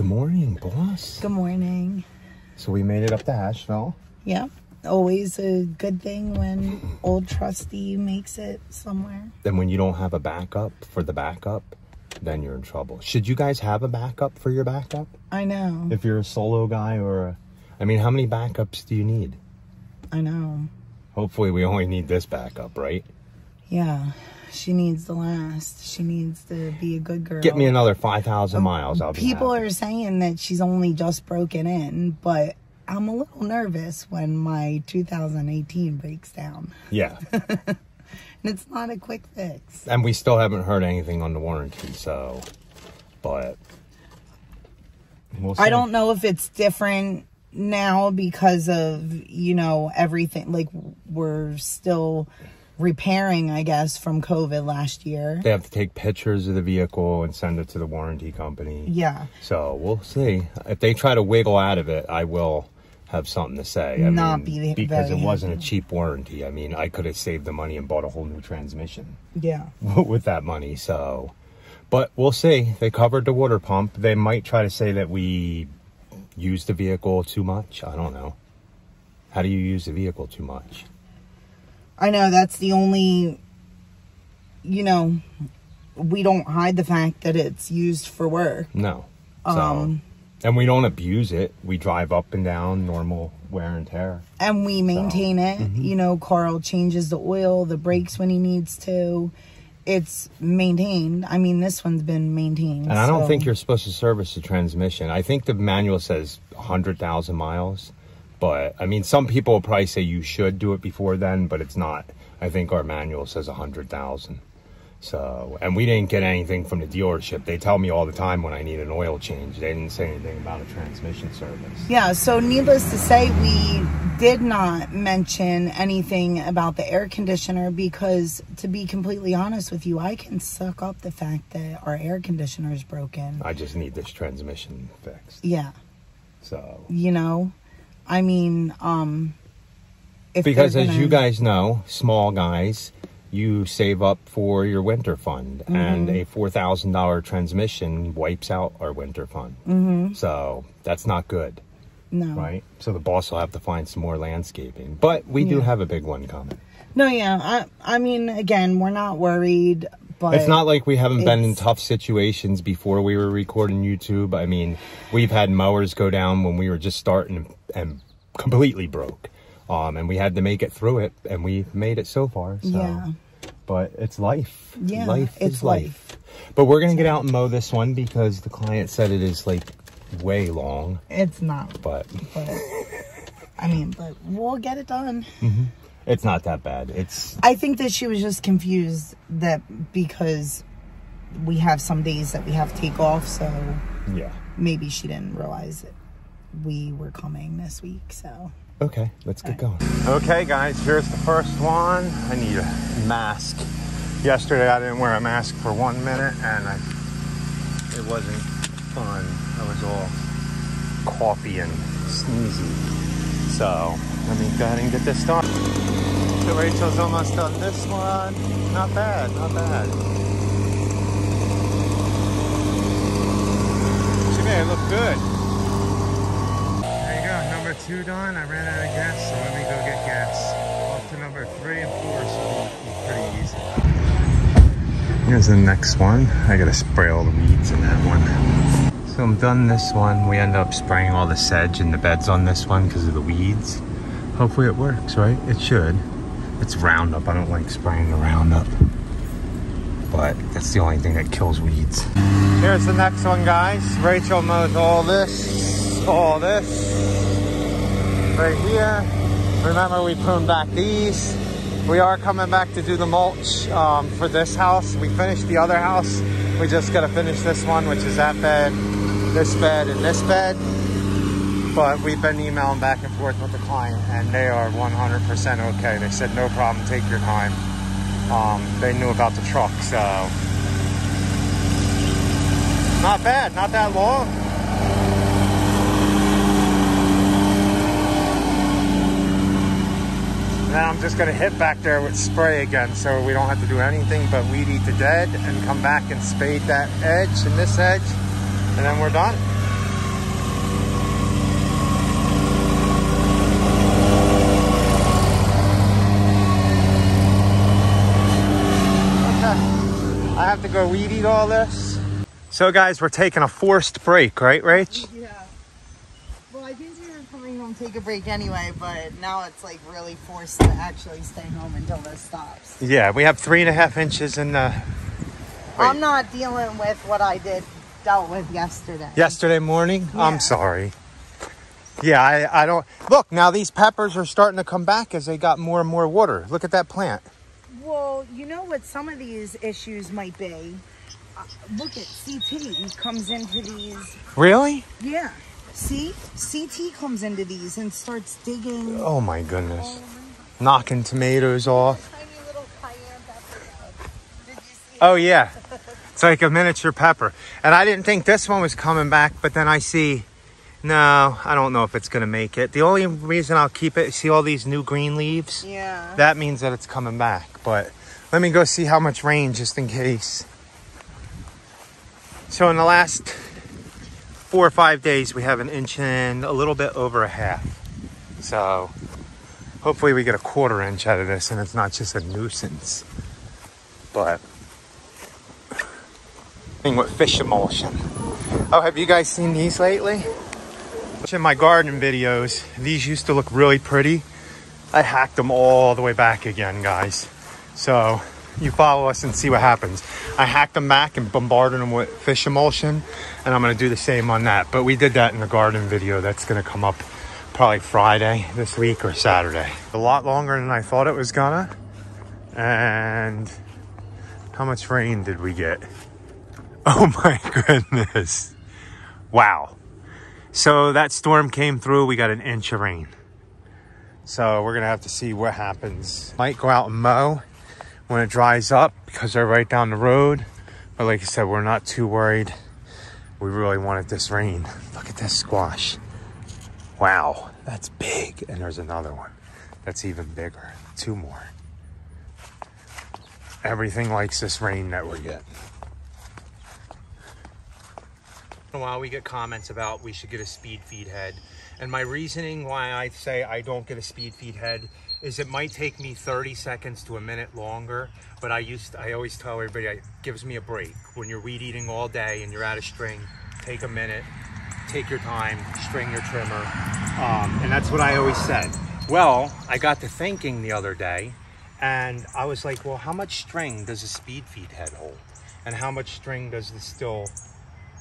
Good morning, boss. Good morning. So we made it up to Asheville. Yeah. Always a good thing when old trusty makes it somewhere. Then when you don't have a backup for the backup, then you're in trouble. Should you guys have a backup for your backup? I know. If you're a solo guy or a, I mean, how many backups do you need? I know. Hopefully we only need this backup, right? Yeah. She needs the last. She needs to be a good girl. Get me another 5,000 miles. I'll People happy. are saying that she's only just broken in, but I'm a little nervous when my 2018 breaks down. Yeah. And it's not a quick fix. and we still haven't heard anything on the warranty, so, but. We'll I don't know if it's different now because of, you know, everything. Like, we're still repairing, I guess, from COVID last year. They have to take pictures of the vehicle and send it to the warranty company. Yeah. So we'll see. If they try to wiggle out of it, I will have something to say. I Not mean, be because it wasn't a cheap warranty. I mean, I could have saved the money and bought a whole new transmission Yeah. with that money. So, but we'll see. They covered the water pump. They might try to say that we used the vehicle too much. I don't know. How do you use the vehicle too much? I know that's the only, you know, we don't hide the fact that it's used for work. No. So, Um, and we don't abuse it. We drive up and down normal wear and tear. and we maintain it. mm-hmm. You know, Carl changes the oil, the brakes when he needs to. It's maintained. I mean, this one's been maintained. And I don't so- think you're supposed to service the transmission. I think the manual says 100,000 miles. But I mean, some people will probably say you should do it before then, but it's not. I think our manual says 100,000. So, and we didn't get anything from the dealership. They tell me all the time when I need an oil change. They didn't say anything about a transmission service. Yeah, so needless to say, we did not mention anything about the air conditioner because, to be completely honest with you, I can suck up the fact that our air conditioner is broken. I just need this transmission fixed. Yeah, So, you know, I mean, um, if because as you gonna- guys know, small guys, you save up for your winter fund, and Mm-hmm. a four thousand dollar transmission wipes out our winter fund. Mm-hmm. So that's not good, no, right? So the boss will have to find some more landscaping, but we do have a big one coming. no, yeah, I, I mean, again, we're not worried, but It's not like we haven't been in tough situations before we were recording YouTube. I mean, we've had mowers go down when we were just starting and completely broke. Um, and we had to make it through it, and we made it so far. So. Yeah. But it's life. Yeah, life it's is life. But we're gonna get out and mow this one because the client said it is like way long. it's not. But But I mean, but we'll get it done. It's not that bad. It's I think that she was just confused that because we have some days that we have to take off, so yeah. maybe she didn't realize that we were coming this week. So Okay, let's get going. Okay, guys, here's the first one. I need a mask. Yesterday, I didn't wear a mask for one minute, and I, it wasn't fun. I was all coughy and sneezy. So let me go ahead and get this done. So Rachel's almost done this one. Not bad, not bad. She made it look good. There you go, number two done. I ran out of gas, so let me go get gas. Off to number three and four, so it'll be pretty easy. Here's the next one. I gotta spray all the weeds in that one. So I'm done this one. We end up spraying all the sedge in the beds on this one because of the weeds. Hopefully it works, right? It should. It's Roundup. I don't like spraying the Roundup. But that's the only thing that kills weeds. Here's the next one, guys. Rachel mows all this, all this, right here. Remember, we pruned back these. We are coming back to do the mulch um, for this house. We finished the other house. We just got to finish this one, which is that bed, this bed, and this bed. But we've been emailing back and forth with the client, and they are 100% okay. They said, no problem, take your time. Um, they knew about the truck, so not bad, not that long. Now I'm just gonna hit back there with spray again so we don't have to do anything but weed eat the dead and come back and spade that edge and this edge and then we're done. Okay, I have to go weed eat all this. So guys, we're taking a forced break, right, Rach? Yeah. Well, I think we're coming home take a break anyway, but now it's like really forced to actually stay home until this stops. Yeah, we have three and a half inches in the... Wait. I'm not dealing with what I did dealt with yesterday. yesterday morning. Yeah. I'm sorry. Yeah, I, I don't look now. These peppers are starting to come back as they got more and more water. Look at that plant. Well, you know what some of these issues might be? Uh, look at CT comes into these. Really? Yeah. See? CT comes into these and starts digging. Oh my goodness. Knocking tomatoes off. Tiny little cayenne pepper. Did you see Oh yeah. It's like a miniature pepper. And I didn't think this one was coming back, but then I see no, I don't know if it's gonna make it. The only reason I'll keep it, see all these new green leaves? Yeah. That means that it's coming back. But let me go see how much rain just in case. So in the last four or five days, we have an inch and a little bit over a half. So hopefully we get a quarter inch out of this and it's not just a nuisance. But with fish emulsion. Oh, have you guys seen these lately? In my garden videos, these used to look really pretty. I hacked them all the way back again, guys. So you follow us and see what happens. I hacked them back and bombarded them with fish emulsion, and I'm gonna do the same on that. But we did that in the garden video. That's gonna come up probably Friday this week or Saturday. A lot longer than I thought it was gonna. And how much rain did we get? Oh my goodness. Wow. So that storm came through, we got an inch of rain. So we're gonna have to see what happens. Might go out and mow when it dries up because they're right down the road. But like I said, we're not too worried. We really wanted this rain. Look at this squash. Wow, that's big. And there's another one that's even bigger. Two more. Everything likes this rain that we're getting. In a while we get comments about we should get a speed feed head. And my reasoning why i say i don't get a speed feed head is it might take me 30 seconds to a minute longer but i used i always tell everybody it gives me a break. When you're weed eating all day and you're out of string take a minute take your time string your trimmer. Um, and that's what i always said. Well i got to thinking the other day and i was like well how much string does a speed feed head hold? And how much string does the Stihl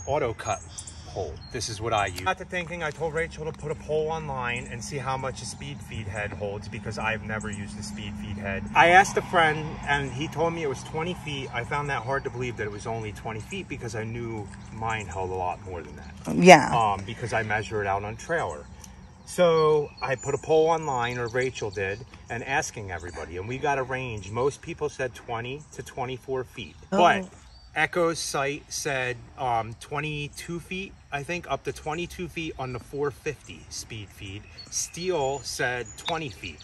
auto cut hole. This is what I use. Got to thinking, I told Rachel to put a poll online and see how much a speed feed head holds because I've never used a speed feed head. I asked a friend and he told me it was 20 feet. I found that hard to believe that it was only 20 feet because I knew mine held a lot more than that. Yeah. Um, because I measure it out on trailer. So I put a poll online, or Rachel did, and asking everybody, and we got a range. Most people said 20 to 24 feet, but Oh. Echo's site said um, 22 feet, I think, up to 22 feet on the 450 speed feed. Stihl said 20 feet.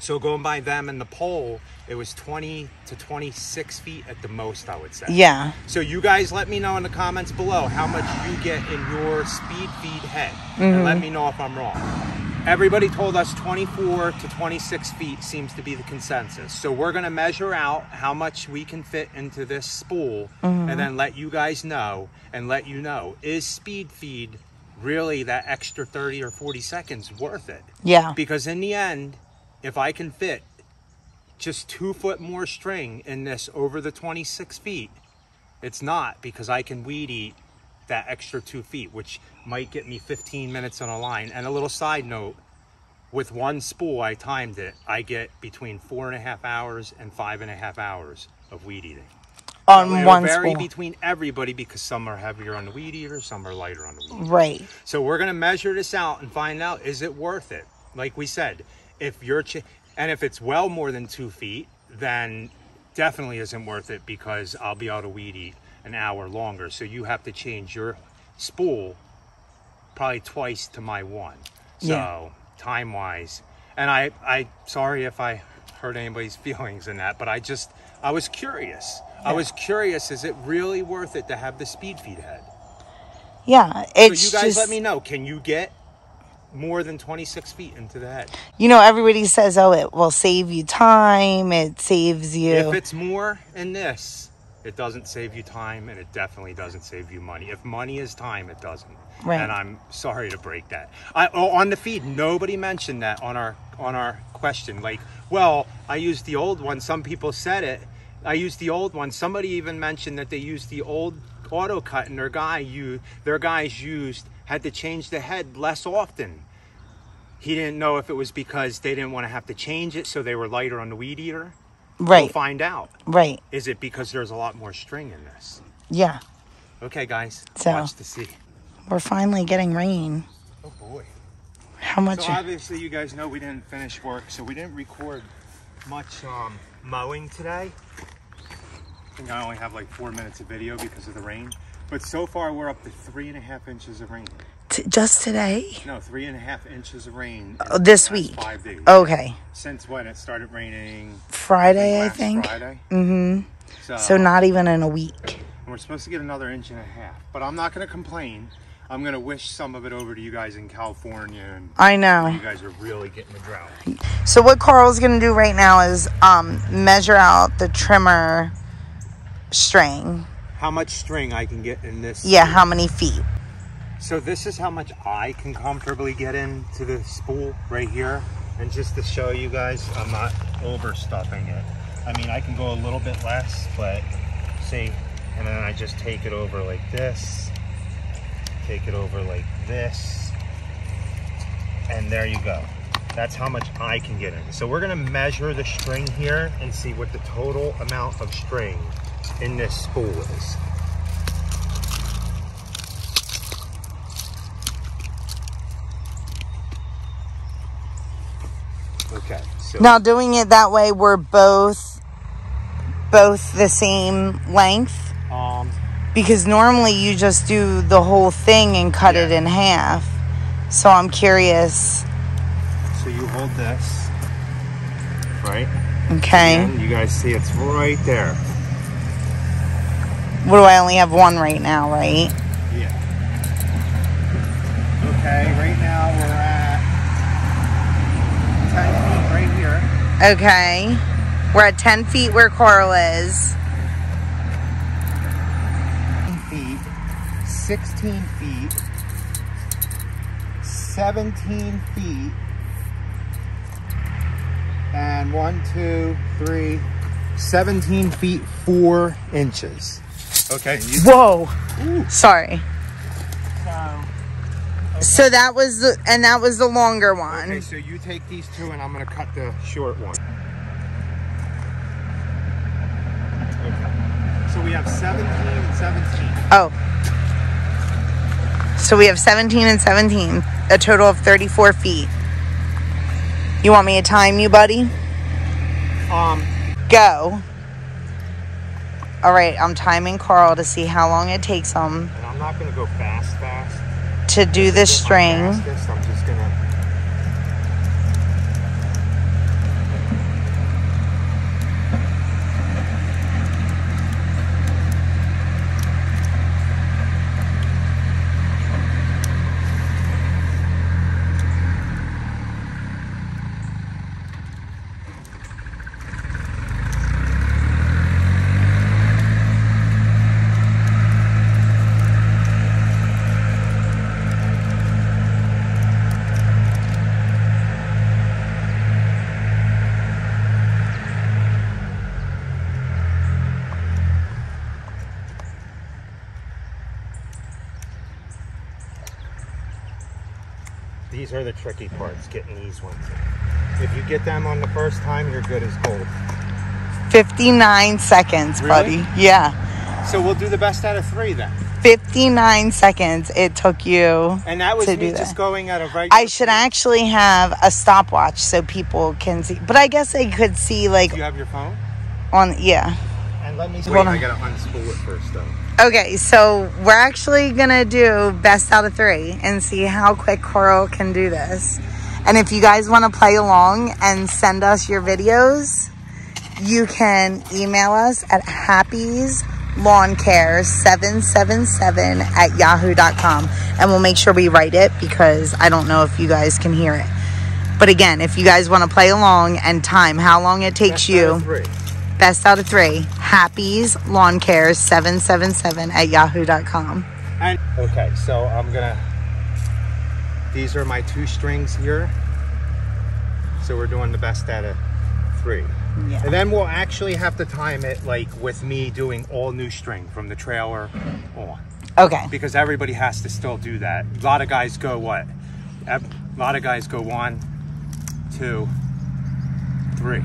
So going by them and the pole, it was 20 to 26 feet at the most, I would say. Yeah. So you guys let me know in the comments below how much you get in your speed feed head. And let me know if I'm wrong. Everybody told us 24 to 26 feet seems to be the consensus. So we're going to measure out how much we can fit into this spool and then mm-hmm. let you guys know and let you know is speed feed really that extra 30 or 40 seconds worth it? Yeah. Because in the end, if I can fit just two foot more string in this over the 26 feet, it's not because I can weed eat that extra two feet, which might get me 15 minutes on a line. And a little side note, with one spool, I timed it. I get between four and a half hours and five and a half hours of weed eating. On It'll one vary spool. between everybody because some are heavier on the weed eater, some are lighter on the weed eater. Right. So we're gonna measure this out and find out is it worth it? Like we said, if you're ch- and if it's well more than two feet, then definitely isn't worth it because I'll be able to weed eat an hour longer. So you have to change your spool probably twice to my one. So Yeah. time wise, and I I sorry if I hurt anybody's feelings in that, but I just I was curious. I was curious. Is it really worth it to have the speed feed head? Yeah. It's so you guys just, let me know. Can you get more than 26 feet into the head? you know, everybody says, oh, it will save you time. It saves you. If it's more in this, It doesn't save you time, and it definitely doesn't save you money. If money is time, it doesn't. Right. And I'm sorry to break that. I oh, on the feed, nobody mentioned that on our on our question. Like, well, I used the old one. Some people said it. I used the old one. Somebody even mentioned that they used the old auto cut, and their guy you their guys used had to change the head less often. He didn't know if it was because they didn't want to have to change it, so they were lighter on the weed eater. We'll Right. find out. Right. Is it because there's a lot more string in this? Yeah. Okay, guys, So- watch to see. We're finally getting rain. Oh boy. How much? So obviously, you guys know we didn't finish work, so we didn't record much um, mowing today. I think I only have like four minutes of video because of the rain. But so far, we're up to three and a half inches of rain. T- just today? No, three and a half inches of rain. in Oh, this week. Five days. Okay. Since when it started raining? Friday, I think. Friday. Mm-hmm. So, So not even in a week. we're supposed to get another inch and a half. But I'm not going to complain. I'm going to wish some of it over to you guys in California, and I know. you guys are really getting the drought. So what Carl's gonna do right now is um, measure out the trimmer string. How much string I can get in this? Yeah, how many feet? So this is how much I can comfortably get into the spool right here. And just to show you guys, I'm not overstuffing it. I mean, I can go a little bit less, but see, and then I just take it over like this, take it over like this, and there you go. That's how much I can get in. So we're gonna measure the string here and see what the total amount of string in this spool is. Okay, so Now doing it that way, we're both both the same length um, because normally you just do the whole thing and cut it in half. So I'm curious. so you hold this, right? Okay. And you guys see it's right there. What do I only have one right now, right? Yeah. Okay, right now we're at 10 feet right here. Okay. We're at 10 feet where Carl is. 10 feet, 16 feet, 17 feet, and one, two, three, 17 feet, four inches. Okay, you Whoa. Ooh. Sorry. so, So that was the and that was the longer one. okay, so you take these two and I'm gonna cut the short one. Okay. So we have 17 and 17. Oh. So we have 17 and 17, a total of 34 feet. You want me to time you, buddy? Um, Go. All right, I'm timing Carl to see how long it takes him and I'm not gonna go fast, fast. To do the string. These are the tricky parts, getting these ones. If you get them on the first time, you're good as gold. 59 seconds, Really? buddy. Yeah. So we'll do the best out of three then. 59 seconds it took you. And that was To me do just that. going at a regular. I should speed. actually have a stopwatch so people can see. But I guess they could see like Do you have your phone? on yeah. And let me. Wait, Hold on. I gotta unspool it first though. Okay, so we're actually gonna do best out of three and see how quick Carl can do this. And if you guys want to play along and send us your videos, you can email us at happy's lawn care 777 at yahoo.com and we'll make sure we write it because I don't know if you guys can hear it. But again, if you guys want to play along and time how long it takes Best you. Best out of three, Happy's Lawn Care 777 at yahoo.com. And okay, so I'm gonna. These are my two strings here. So we're doing the best out of three. Yeah. And then we'll actually have to time it like with me doing all new string from the trailer on. Okay. Because everybody has to still do that. A lot of guys go what? A lot of guys go one, two, three.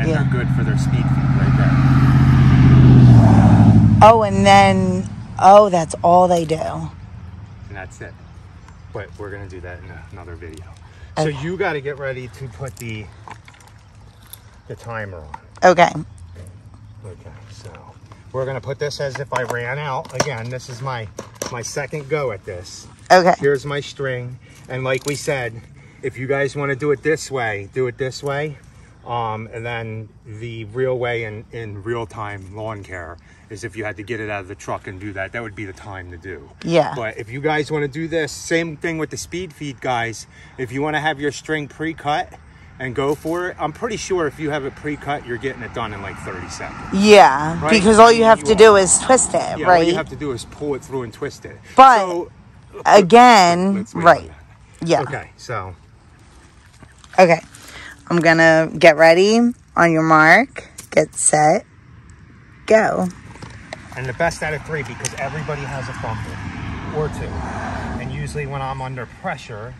And Yeah. they're good for their speed feed right there. Oh, and then, oh, that's all they do. and that's it. But we're gonna do that in another video. So you got to get ready to put the the timer on. Okay. Okay, so we're gonna put this as if I ran out. Again, this is my my second go at this. Okay. Here's my string, and like we said, if you guys want to do it this way, do it this way. Um, and then the real way in, in real time lawn care is if you had to get it out of the truck and do that, that would be the time to do. Yeah. But if you guys want to do this, same thing with the speed feed guys. If you want to have your string pre-cut and go for it, I'm pretty sure if you have it pre-cut, you're getting it done in like 30 seconds. Yeah, Right. because all you have to You do is twist it, Yeah, right? all you have to do is pull it through and twist it. But So, Again, let's wait on right. Yeah. Okay, so Okay. I'm gonna get ready on your mark, get set, go. and the best out of three because everybody has a fumble or two. And usually when I'm under pressure,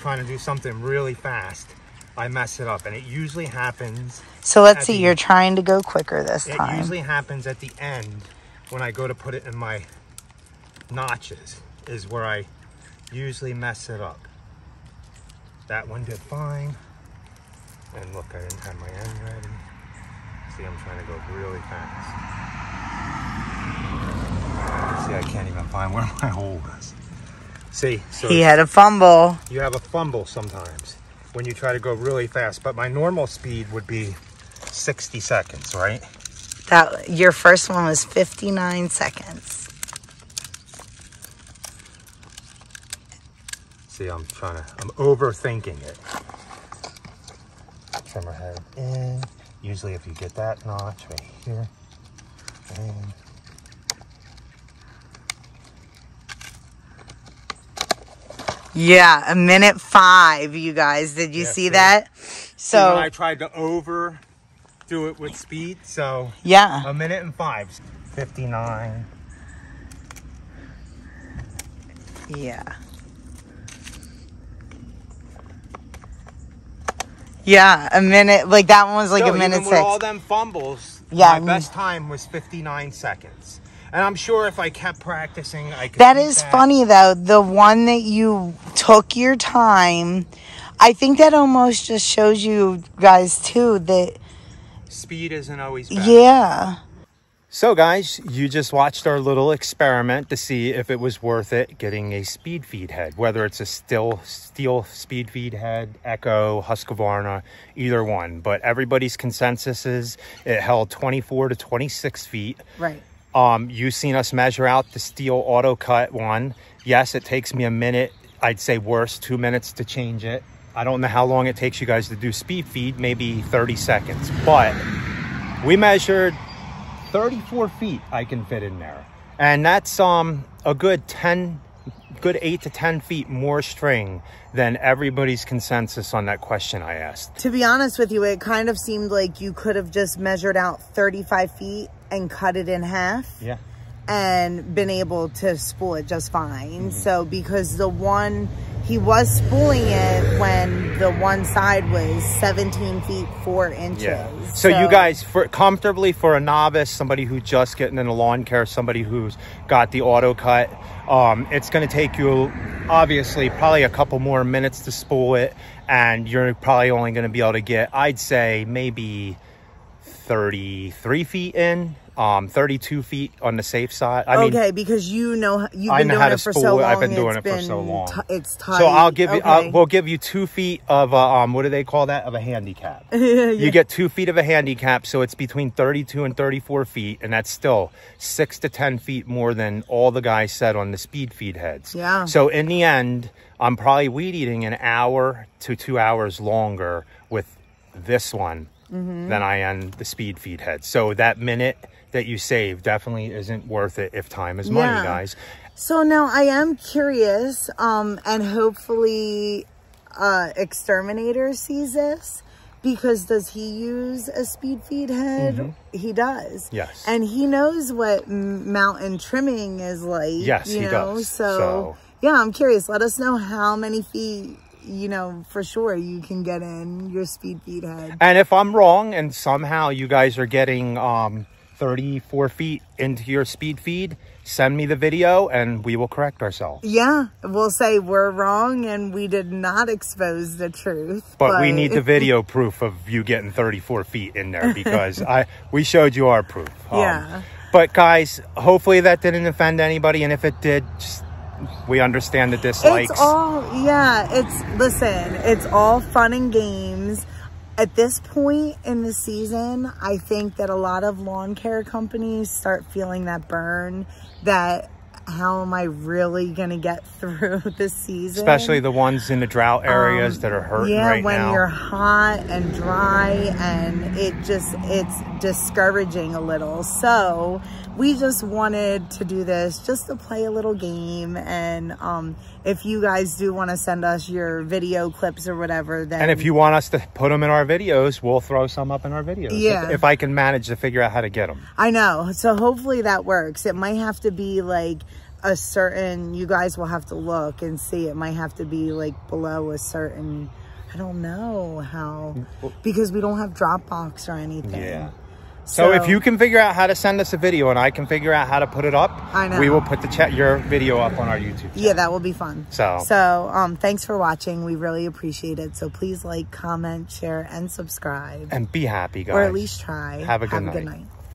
trying to do something really fast, I mess it up. And it usually happens So let's see, the- you're trying to go quicker this It time. It usually happens at the end when I go to put it in my notches is where I usually mess it up. That one did fine. And look, I didn't have my end ready. See, I'm trying to go really fast. See, I can't even find where my hole is. See, so he had a fumble. you have a fumble sometimes when you try to go really fast, but my normal speed would be 60 seconds, right? That your first one was 59 seconds. See, I'm trying to, I'm overthinking it. Trimmer head in. Usually if you get that notch right here. And Yeah, a minute five, you guys. Did you Yeah, see that? So I tried to over do it with speed, so yeah. a minute and five. 59. Yeah. Yeah, a minute. Like that one was like So a minute even with all them fumbles, Yeah, my best time was 59 seconds. And I'm sure if I kept practicing, I could That funny though. The one that you took your time, I think that almost just shows you guys too that Speed isn't always yeah. So guys, you just watched our little experiment to see if it was worth it getting a speed feed head, whether it's a Stihl Stihl speed feed head, Echo, Husqvarna, either one. But everybody's consensus is it held 24 to 26 feet. Right. Um, you seen us measure out the Stihl auto cut one. Yes, it takes me a minute. I'd say worse, two minutes to change it. I don't know how long it takes you guys to do speed feed, maybe 30 seconds. But we measured 34 feet I can fit in there. And that's um a good 10, good eight to 10 feet more string than everybody's consensus on that question I asked. To be honest with you, it kind of seemed like you could have just measured out 35 feet and cut it in half. Yeah. and been able to spool it just fine. So because the one he was spooling it when the one side was 17 feet 4 inches. Yeah. So, you guys, for comfortably for a novice, somebody who's just getting into lawn care, somebody who's got the auto cut, um, it's going to take you obviously probably a couple more minutes to spool it, and you're probably only going to be able to get, I'd say, maybe 33 feet in, um, 32 feet on the safe side. I mean, okay, because you know you've I been know doing how to it for so long. I've been doing it's it for so long. it's tight. So I'll give you, Okay. uh, we'll give you two feet of, uh, um, what do they call that? Of a handicap. You get two feet of a handicap, so it's between 32 and 34 feet, and that's still six to 10 feet more than all the guys said on the speed feed heads. Yeah. So in the end, I'm probably weed eating an hour to two hours longer with this one than I am the speed feed head. So that minute that you save definitely isn't worth it if time is money, Yeah. guys. So now I am curious, um, and hopefully, uh, Exterminator sees this because does he use a speed feed head? He does. Yes. And he knows what mountain trimming is like. Yes, you he know? does. So, So- yeah, I'm curious. Let us know how many feet, you know, for sure you can get in your speed feed head. And if I'm wrong and somehow you guys are getting um, 34 feet into your speed feed, send me the video and we will correct ourselves. Yeah, we'll say we're wrong and we did not expose the truth. But, we need the video proof of you getting 34 feet in there because I we showed you our proof. Um, Yeah. But guys, hopefully that didn't offend anybody, and if it did, just, we understand the dislikes. It's all yeah. It's listen. It's all fun and games. At this point in the season, I think that a lot of lawn care companies start feeling that burn. That how am I really gonna get through the season? Especially the ones in the drought areas that are hurting Um, yeah, right when now. you're hot and dry and it just it's discouraging a little. So we just wanted to do this just to play a little game and um if you guys do want to send us your video clips or whatever then And if you want us to put them in our videos, we'll throw some up in our videos. Yeah. If, I can manage to figure out how to get them. I know. So hopefully that works. It might have to be like a certain you guys will have to look and see it might have to be like below a certain I don't know how because we don't have Dropbox or anything. So, if you can figure out how to send us a video and I can figure out how to put it up, I know. we will put the chat your video up on our YouTube. Yeah, that will be fun. So- so um, thanks for watching. We really appreciate it. So please like, comment, share, and subscribe, And be happy, guys. or at least try. Have a good good night. night.